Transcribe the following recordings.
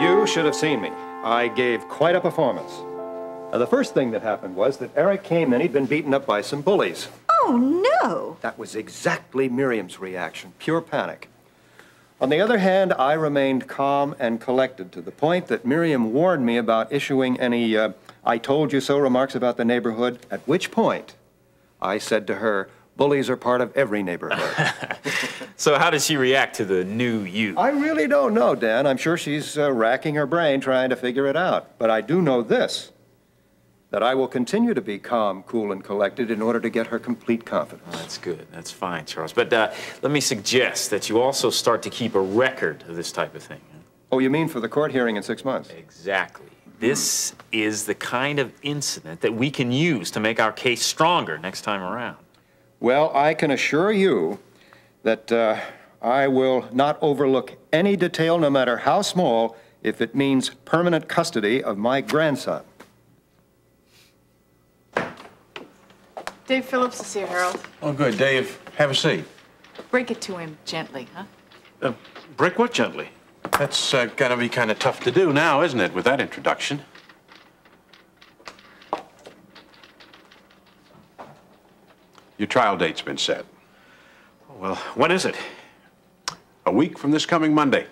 You should have seen me. I gave quite a performance. Now, the first thing that happened was that Eric came in. He'd been beaten up by some bullies. Oh, no. That was exactly Miriam's reaction pure panic. On the other hand, I remained calm and collected to the point that Miriam warned me about issuing any uh, I told you so remarks about the neighborhood, at which point I said to her, Bullies are part of every neighborhood. so, how does she react to the new you? I really don't know, Dan. I'm sure she's uh, racking her brain trying to figure it out. But I do know this that I will continue to be calm, cool, and collected in order to get her complete confidence. Oh, that's good. That's fine, Charles. But uh, let me suggest that you also start to keep a record of this type of thing. Oh, you mean for the court hearing in six months? Exactly. This is the kind of incident that we can use to make our case stronger next time around. Well, I can assure you that uh, I will not overlook any detail, no matter how small, if it means permanent custody of my grandson. Dave Phillips is here, Harold. Oh, good. Dave, have a seat. Break it to him gently, huh? Uh, break what gently? That's uh, gonna be kind of tough to do now, isn't it, with that introduction? Your trial date's been set. Well, when is it? A week from this coming Monday.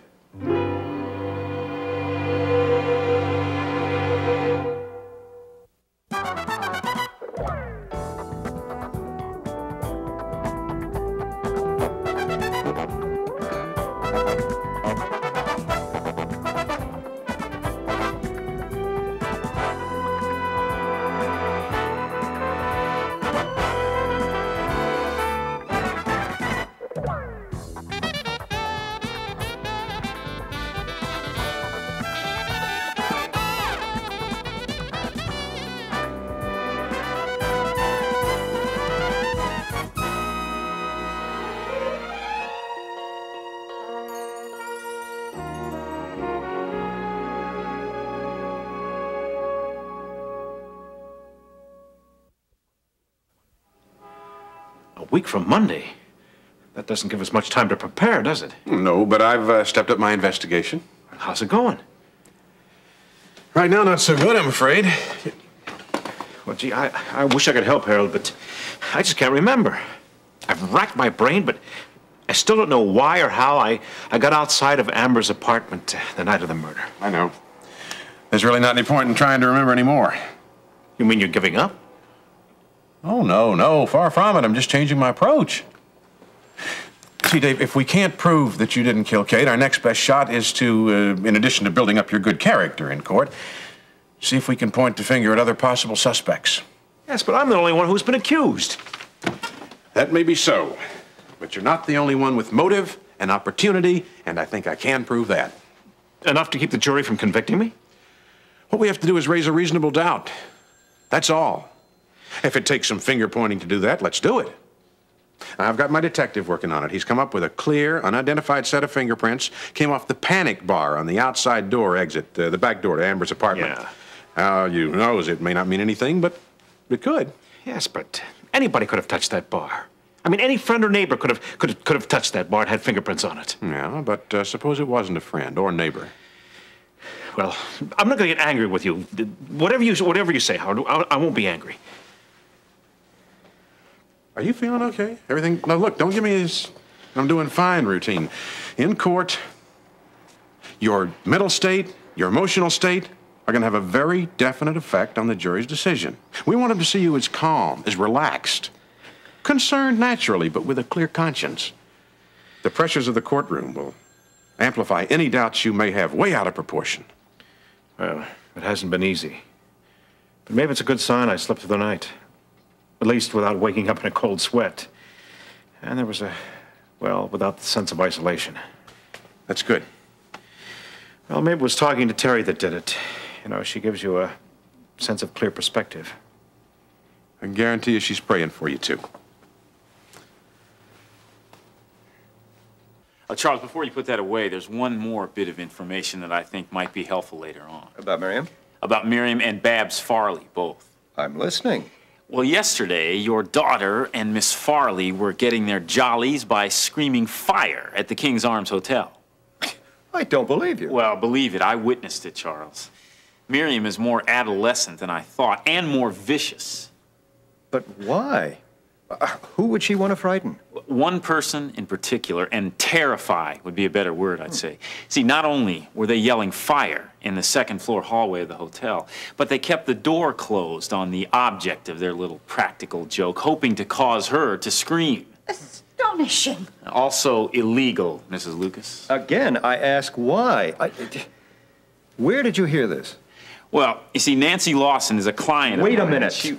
Week from Monday. That doesn't give us much time to prepare, does it? No, but I've uh, stepped up my investigation. How's it going? Right now, not so good, I'm afraid. Well, gee, I, I wish I could help, Harold, but I just can't remember. I've racked my brain, but I still don't know why or how I, I got outside of Amber's apartment the night of the murder. I know. There's really not any point in trying to remember anymore. You mean you're giving up? Oh, no, no, far from it. I'm just changing my approach. See, Dave, if we can't prove that you didn't kill Kate, our next best shot is to, uh, in addition to building up your good character in court, see if we can point the finger at other possible suspects. Yes, but I'm the only one who's been accused. That may be so, but you're not the only one with motive and opportunity, and I think I can prove that. Enough to keep the jury from convicting me? What we have to do is raise a reasonable doubt. That's all. If it takes some finger pointing to do that, let's do it. I've got my detective working on it. He's come up with a clear, unidentified set of fingerprints. Came off the panic bar on the outside door exit, uh, the back door to Amber's apartment. Yeah. How you knows it may not mean anything, but it could. Yes, but anybody could have touched that bar. I mean, any friend or neighbor could have could have, could have touched that bar and had fingerprints on it. Yeah, but uh, suppose it wasn't a friend or neighbor. Well, I'm not going to get angry with you. Whatever you whatever you say, Howard, I, I won't be angry. Are you feeling okay? Everything? Now, look, don't give me this I'm doing fine routine. In court, your mental state, your emotional state are going to have a very definite effect on the jury's decision. We want them to see you as calm, as relaxed, concerned naturally, but with a clear conscience. The pressures of the courtroom will amplify any doubts you may have way out of proportion. Well, it hasn't been easy. But maybe it's a good sign I slept through the night. At least without waking up in a cold sweat. And there was a, well, without the sense of isolation. That's good. Well, maybe it was talking to Terry that did it. You know, she gives you a sense of clear perspective. I guarantee you she's praying for you, too. Uh, Charles, before you put that away, there's one more bit of information that I think might be helpful later on. About Miriam? About Miriam and Babs Farley, both. I'm listening. Well, yesterday, your daughter and Miss Farley were getting their jollies by screaming fire at the King's Arms Hotel. I don't believe you. Well, believe it, I witnessed it, Charles. Miriam is more adolescent than I thought, and more vicious. But why? Uh, who would she want to frighten? One person in particular, and terrify would be a better word, I'd say. See, not only were they yelling fire in the second floor hallway of the hotel, but they kept the door closed on the object of their little practical joke, hoping to cause her to scream. Astonishing. Also illegal, Mrs. Lucas. Again, I ask why. I, where did you hear this? Well, you see, Nancy Lawson is a client. of Wait a minute. She,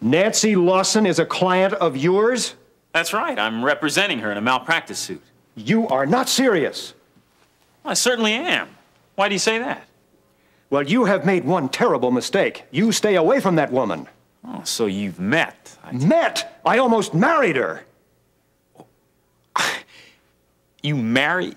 Nancy Lawson is a client of yours? that's right. I'm representing her in a malpractice suit. You are not serious. I certainly am. Why do you say that? Well, you have made one terrible mistake. You stay away from that woman. Oh, so you've met. I- Met! I almost married her. You marry?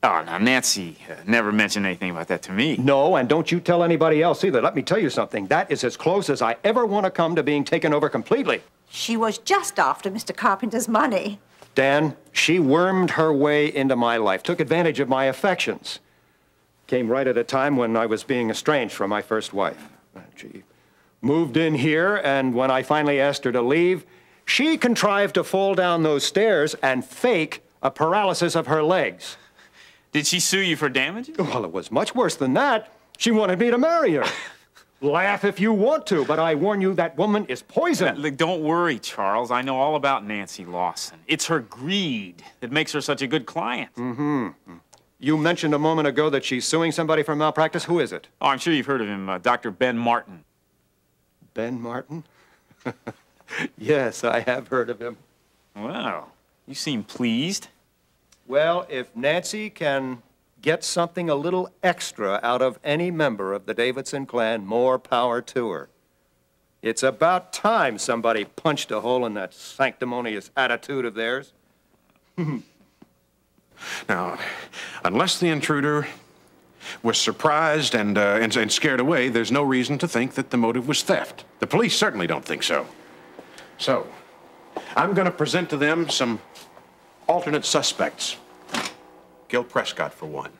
Oh, now Nancy uh, never mentioned anything about that to me. No, and don't you tell anybody else either. Let me tell you something. That is as close as I ever want to come to being taken over completely. She was just after Mr. Carpenter's money. Dan, she wormed her way into my life, took advantage of my affections. Came right at a time when I was being estranged from my first wife. She moved in here, and when I finally asked her to leave, she contrived to fall down those stairs and fake a paralysis of her legs. Did she sue you for damages? Well, it was much worse than that. She wanted me to marry her. Laugh if you want to, but I warn you that woman is poison. Look, don't worry, Charles. I know all about Nancy Lawson. It's her greed that makes her such a good client. Mm-hmm. You mentioned a moment ago that she's suing somebody for malpractice. Who is it? Oh, I'm sure you've heard of him, uh, Dr. Ben Martin. Ben Martin? yes, I have heard of him. Well, you seem pleased. Well, if Nancy can get something a little extra out of any member of the Davidson clan, more power to her. It's about time somebody punched a hole in that sanctimonious attitude of theirs. Now, unless the intruder was surprised and, uh, and, and scared away, there's no reason to think that the motive was theft. The police certainly don't think so. So, I'm going to present to them some alternate suspects. Gil Prescott, for one.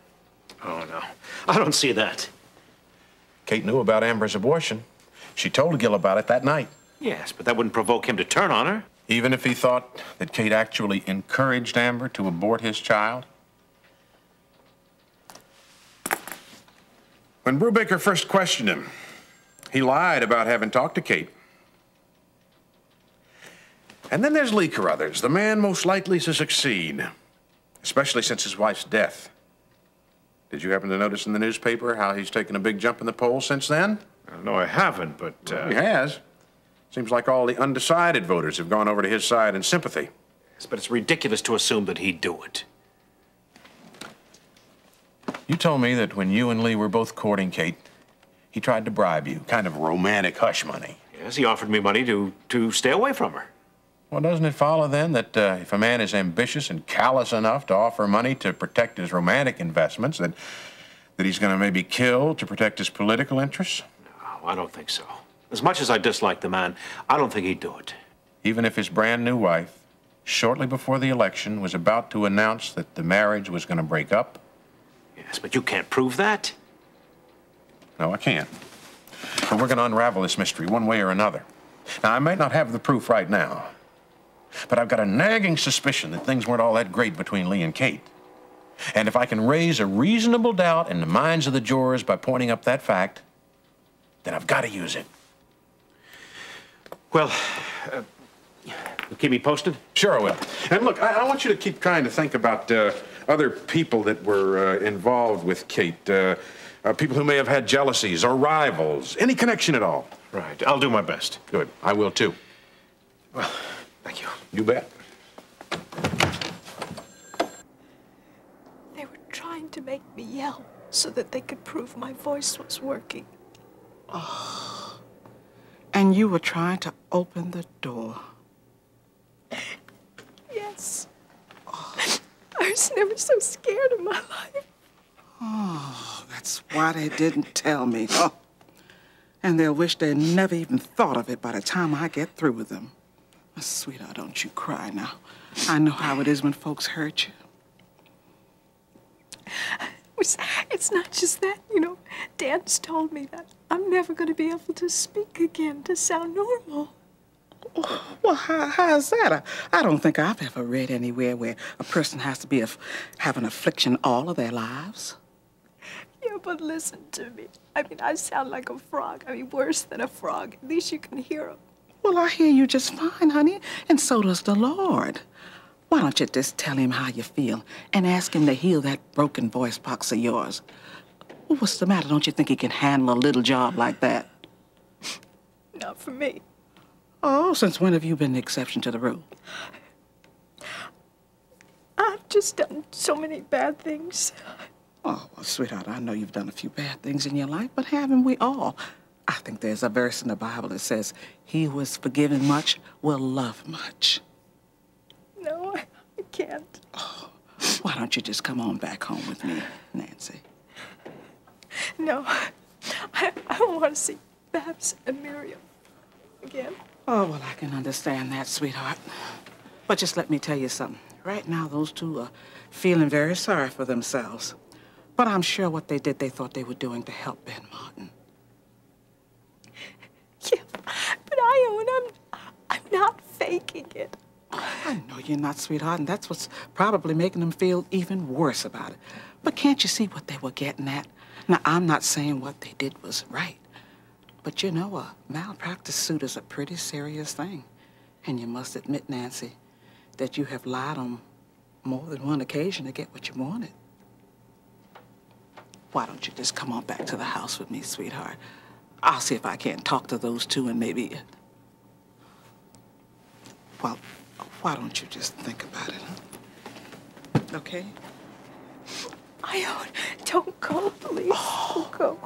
Oh, no. I don't see that. Kate knew about Amber's abortion. She told Gil about it that night. Yes, but that wouldn't provoke him to turn on her. Even if he thought that Kate actually encouraged Amber to abort his child? When Brubaker first questioned him, he lied about having talked to Kate. And then there's Lee Carruthers, the man most likely to succeed, especially since his wife's death. Did you happen to notice in the newspaper how he's taken a big jump in the polls since then? No, I haven't, but. Uh, He has. Seems like all the undecided voters have gone over to his side in sympathy. But it's ridiculous to assume that he'd do it. You told me that when you and Lee were both courting Kate, he tried to bribe you, kind of romantic hush money. Yes, he offered me money to, to stay away from her. Well, doesn't it follow then that uh, if a man is ambitious and callous enough to offer money to protect his romantic investments, that, that he's going to maybe kill to protect his political interests? No, I don't think so. As much as I dislike the man, I don't think he'd do it. Even if his brand new wife, shortly before the election, was about to announce that the marriage was going to break up? Yes, but you can't prove that. No, I can't. But we're going to unravel this mystery one way or another. Now, I might not have the proof right now, but I've got a nagging suspicion that things weren't all that great between Lee and Kate. And if I can raise a reasonable doubt in the minds of the jurors by pointing up that fact, then I've got to use it. Well, uh, you keep me posted? Sure, I will. And look, I, I want you to keep trying to think about uh, other people that were uh, involved with Kate. Uh, uh, people who may have had jealousies or rivals, any connection at all. Right. I'll do my best. Good. I will too. Well, you. You bet. They were trying to make me yell so that they could prove my voice was working. Oh. And you were trying to open the door. Yes. I was never so scared in my life. Oh, That's why they didn't tell me. Huh? And they'll wish they never even thought of it by the time I get through with them. Sweetheart, don't you cry now. I know how it is when folks hurt you. It's, it's not just that, you know. Dan's told me that I'm never going to be able to speak again to sound normal. Well, how, how's that? I, I don't think I've ever read anywhere where a person has to be a, have an affliction all of their lives. Yeah, but listen to me. I mean, I sound like a frog. I mean, worse than a frog. At least you can hear him. Well, I hear you just fine, honey, and so does the Lord. Why don't you just tell him how you feel and ask him to heal that broken voice box of yours? Well, what's the matter? Don't you think he can handle a little job like that? Not for me. Oh, since when have you been the exception to the rule? I've just done so many bad things. Oh, well, sweetheart, I know you've done a few bad things in your life, but haven't we all? I think there's a verse in the Bible that says, He who is forgiven much will love much. No, I, can't. Oh, Why don't you just come on back home with me, Nancy? No, I, I don't want to see Babs and Miriam again. Oh, well, I can understand that, sweetheart. But just let me tell you something. Right now, those two are feeling very sorry for themselves. But I'm sure what they did, they thought they were doing to help Ben Martin. Yeah, I I'm, I'm not faking it. I know you're not, sweetheart, and that's what's probably making them feel even worse about it. But can't you see what they were getting at? Now, I'm not saying what they did was right. But you know, a malpractice suit is a pretty serious thing. And you must admit, Nancy, that you have lied on more than one occasion to get what you wanted. Why don't you just come on back to the house with me, sweetheart? I'll see if I can't talk to those two and maybe... Well, why don't you just think about it, huh? Okay? Ione, don't go, please. Don't go.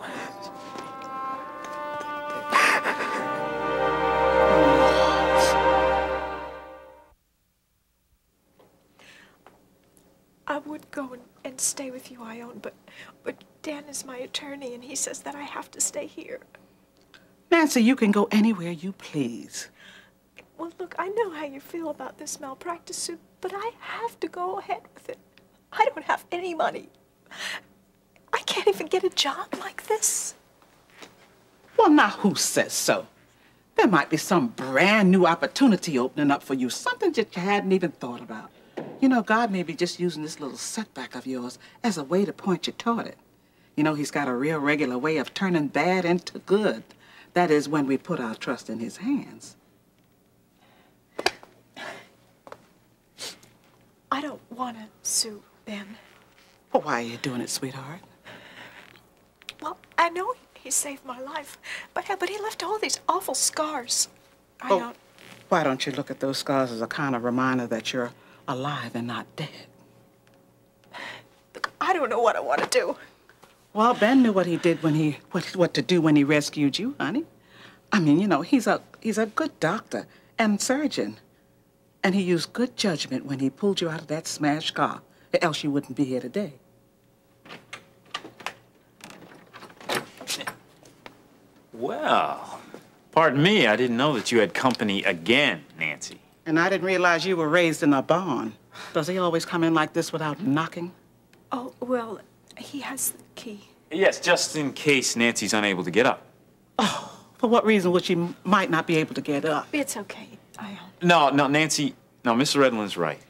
I would go and, and stay with you, Ione, but but Dan is my attorney and he says that I have to stay here. Nancy, you can go anywhere you please. Look, I know how you feel about this malpractice suit, but I have to go ahead with it. I don't have any money. I can't even get a job like this. Well, now who says so? There might be some brand new opportunity opening up for you, something that you hadn't even thought about. You know, God may be just using this little setback of yours as a way to point you toward it. You know, He's got a real regular way of turning bad into good. That is when we put our trust in His hands. I don't want to sue Ben. Well, why are you doing it, sweetheart? Well, I know he saved my life, but but he left all these awful scars. I Oh. don't. Why don't you look at those scars as a kind of reminder that you're alive and not dead? Look, I don't know what I want to do. Well, Ben knew what he did when he what what to do when he rescued you, honey. I mean, you know, he's a he's a good doctor and surgeon. And he used good judgment when he pulled you out of that smashed car, or else you wouldn't be here today. Well, pardon me, I didn't know that you had company again, Nancy. And I didn't realize you were raised in a barn. Does he always come in like this without knocking? Oh well, he has the key. Yes, just in case Nancy's unable to get up. Oh, For what reason would she m- might not be able to get up? It's okay. No, no, Nancy, no, Mr. Redland's right.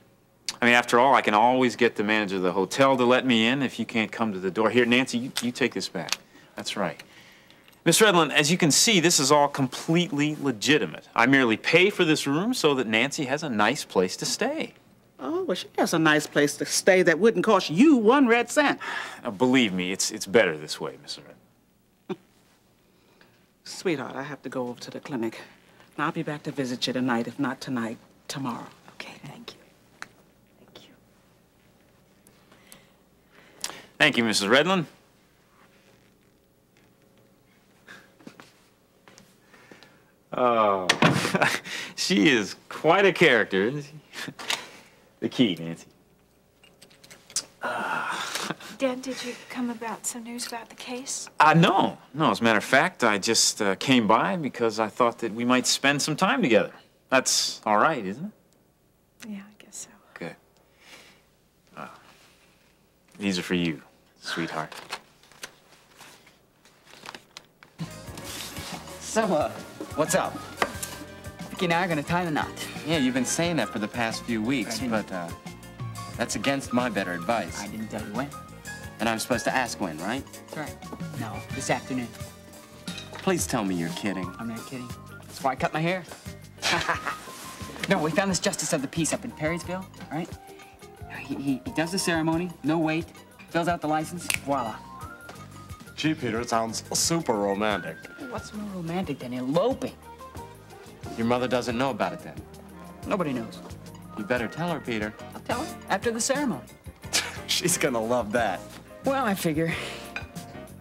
I mean, after all, I can always get the manager of the hotel to let me in if you can't come to the door. Here, Nancy, you, you take this back. That's right. Miss Redland, as you can see, this is all completely legitimate. I merely pay for this room so that Nancy has a nice place to stay. Oh, well, she has a nice place to stay that wouldn't cost you one red cent. Now, believe me, it's, it's better this way, Mr. Redland. Sweetheart, I have to go over to the clinic. And I'll be back to visit you tonight, if not tonight, tomorrow. okay. Thank you. Thank you. Thank you, Mrs. Redland. Oh, she is quite a character, isn't she? the key, Nancy. Ah. Dan, did you come about some news about the case? Uh, no, no. As a matter of fact, I just uh, came by because I thought that we might spend some time together. That's all right, isn't it? Yeah, I guess so. Good. Uh, these are for you. sweetheart. So, uh, what's up? Vicky and I are gonna tie the knot. Yeah, you've been saying that for the past few weeks, but uh, that's against my better advice. I didn't tell you when. And I'm supposed to ask when, right? That's right. No, this afternoon. Please tell me you're kidding. I'm not kidding. That's why I cut my hair. no, we found this justice of the peace up in Perrysville, right? He, he, he does the ceremony, no wait, fills out the license, voila. Gee, Peter, it sounds super romantic. What's more romantic than eloping? Your mother doesn't know about it then. Nobody knows. You better tell her, Peter. I'll tell her after the ceremony. She's gonna love that. Well, I figure.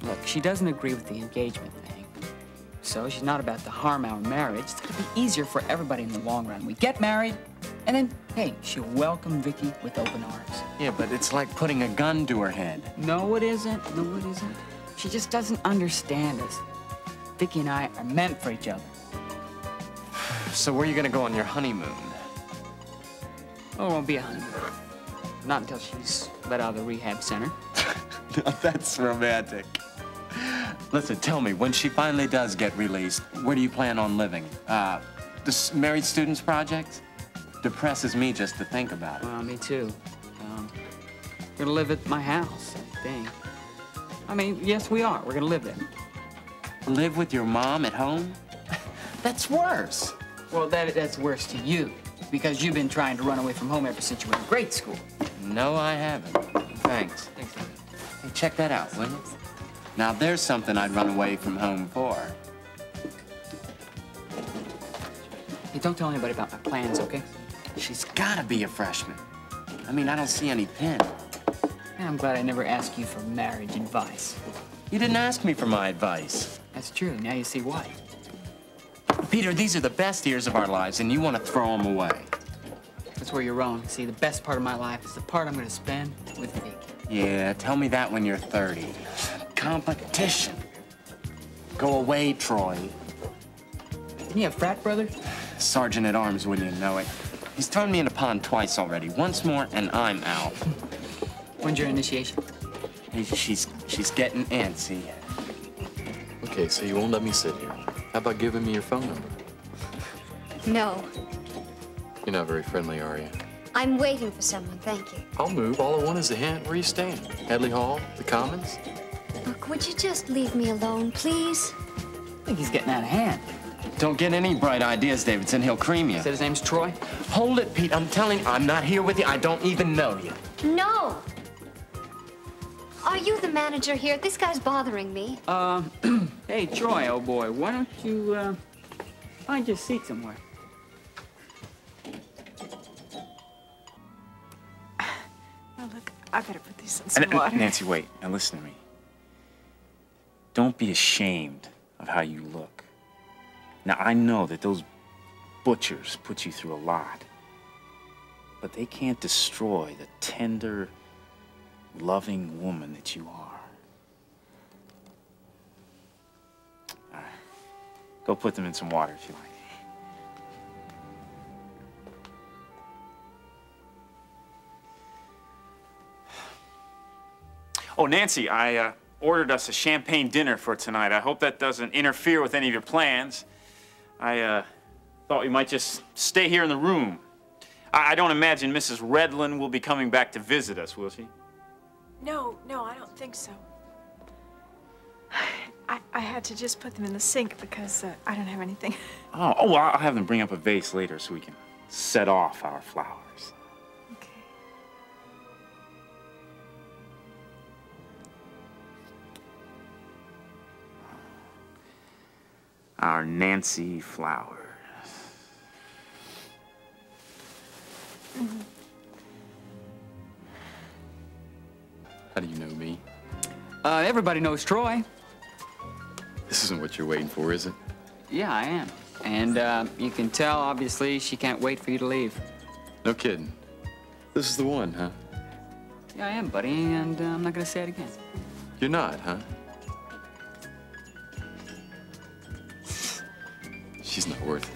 Look, she doesn't agree with the engagement thing. So she's not about to harm our marriage. It's gonna be easier for everybody in the long run. We get married, and then, hey, she'll welcome Vicky with open arms. Yeah, but it's like putting a gun to her head. No, it isn't. No, it isn't. She just doesn't understand us. Vicky and I are meant for each other. So where are you gonna go on your honeymoon? Oh, it won't be a honeymoon. Not until she's let out of the rehab center. That's romantic. Listen, tell me, when she finally does get released, where do you plan on living? Uh, the Married Students Project? Depresses me just to think about it. Well, me too. Um, we're gonna live at my house, I think. I mean, yes, we are. We're gonna live there. Live with your mom at home? That's worse. Well, that, that's worse to you, because you've been trying to run away from home ever since you were in grade school. No, I haven't. Thanks. Check that out, will you? Now, there's something I'd run away from home for. Hey, don't tell anybody about my plans, okay? She's gotta be a freshman. I mean, I don't see any pin. Man, I'm glad I never asked you for marriage advice. You didn't ask me for my advice. That's true. Now you see why. Peter, these are the best years of our lives, and you want to throw them away. That's where you're wrong. See, the best part of my life is the part I'm gonna spend with Vicky. Yeah, tell me that when you're 30. Competition. Go away, Troy. Didn't you have frat brother? Sergeant at arms, wouldn't you know it? He's thrown me in a pond twice already. Once more, and I'm out. When's your initiation? Hey, She's she's getting antsy. Okay, so you won't let me sit here. How about giving me your phone number? No, You're not very friendly, are you? I'm waiting for someone, thank you. I'll move. All I want is a hint. Where are you staying? Headley Hall? The Commons? Look, would you just leave me alone, please? I think he's getting out of hand. Don't get any bright ideas, Davidson. He'll cream you. Said his name's Troy? Hold it, Pete. I'm telling you, I'm not here with you. I don't even know you. No! Are you the manager here? This guy's bothering me. Uh, hey, Troy, oh boy, why don't you, uh, find your seat somewhere? Oh, look, I better put these in some And- and- water. Nancy, wait. Now listen to me. Don't be ashamed of how you look. Now, I know that those butchers put you through a lot, but they can't destroy the tender, loving woman that you are. All right. Go put them in some water if you like. Oh, Nancy, I uh, ordered us a champagne dinner for tonight. I hope that doesn't interfere with any of your plans. I uh, thought we might just stay here in the room. I, I don't imagine Mrs. Redland will be coming back to visit us, will she? No, no, I don't think so. I, I had to just put them in the sink because uh, I don't have anything. Oh, oh, well, I'll have them bring up a vase later so we can set off our flowers. Our Nancy flowers. How do you know me? Uh, everybody knows Troy. This isn't what you're waiting for, is it? Yeah, I am. And, uh, you can tell, obviously, she can't wait for you to leave. No kidding. This is the one, huh? Yeah, I am, buddy, and uh, I'm not gonna say it again. You're not, huh? She's not worth it.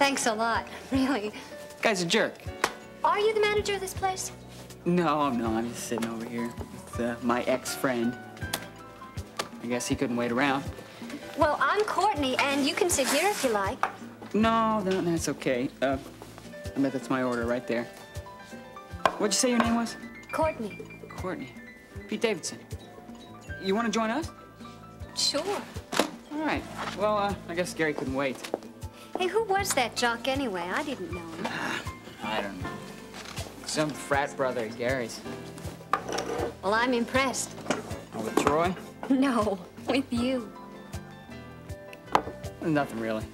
Thanks a lot, really. Guy's a jerk. Are you the manager of this place? No, no, I'm just sitting over here with uh, my ex-friend. I guess he couldn't wait around. Well, I'm Courtney, and you can sit here if you like. No, no, that's okay. Uh, I bet that's my order right there. What'd you say your name was? Courtney. Courtney. Pete Davidson. You want to join us? Sure. All right. Well, uh, I guess Gary couldn't wait. Hey, who was that jock anyway? I didn't know him. I don't know. Some frat brother of Gary's. Well, I'm impressed. Oh, with Troy? No, with you. Nothing really.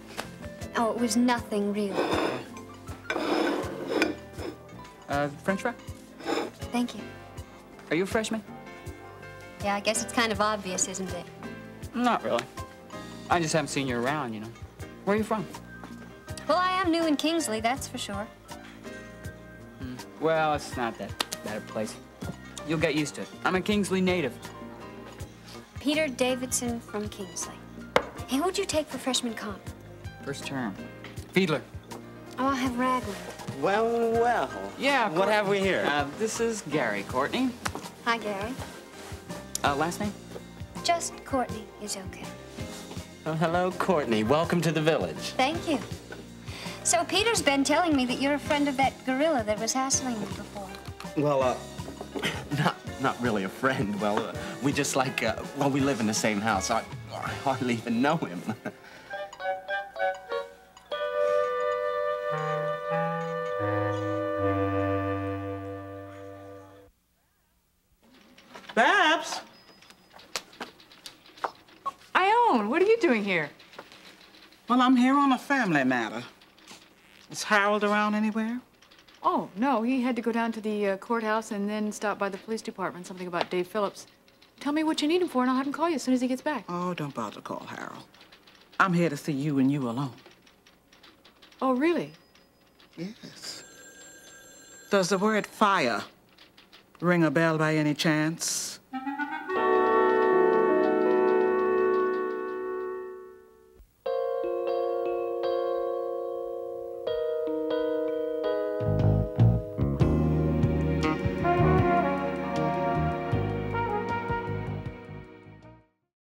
Oh, it was nothing really. Uh, French fry? Thank you. Are you a freshman? Yeah, I guess it's kind of obvious, isn't it? Not really. I just haven't seen you around, you know. Where are you from? Well, I am new in Kingsley, that's for sure. Well, it's not that bad a place. You'll get used to it. I'm a Kingsley native. Peter Davidson from Kingsley. Hey, who'd you take for freshman comp? First term. Fiedler. Oh, I have Ragland. Well, well. Yeah, What have we here? Uh, this is Gary Courtney. Hi, Gary. Uh, last name? Just Courtney is okay. Oh, hello, Courtney. Welcome to the village. Thank you. So Peter's been telling me that you're a friend of that gorilla that was hassling me before. Well, uh, not not really a friend. Well, uh, we just like, uh, well, we live in the same house. I, I hardly even know him. Well, I'm here on a family matter. Is Harold around anywhere? Oh, no, he had to go down to the uh, courthouse and then stop by the police department, something about Dave Phillips. Tell me what you need him for, and I'll have him call you as soon as he gets back. Oh, don't bother to call Harold. I'm here to see you and you alone. Oh, really? Yes. Does the word fire ring a bell by any chance?